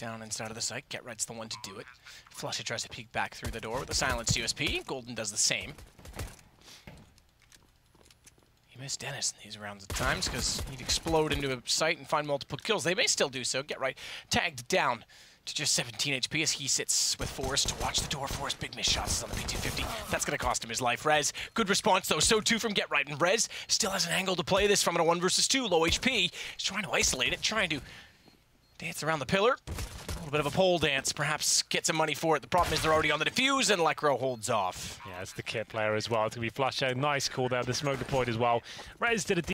down inside of the site. Get Right's the one to do it. flusha tries to peek back through the door with a silenced USP. Golden does the same. He missed Dennis in these rounds at times because he'd explode into a site and find multiple kills. They may still do so. Get Right tagged down to just 17 HP as he sits with f0rest to watch the door. f0rest, big miss shots on the P250. That's going to cost him his life. Rez, good response though. So too from Get Right. And Rez still has an angle to play this from a 1 versus 2. Low HP. He's trying to isolate it, trying to dance around the pillar. A little bit of a pole dance, perhaps get some money for it. The problem is they're already on the defuse and Lekr0 holds off. Yeah, it's the kit player as well. It's going to be flush out. Nice call there. The smoke deployed as well. Rez did a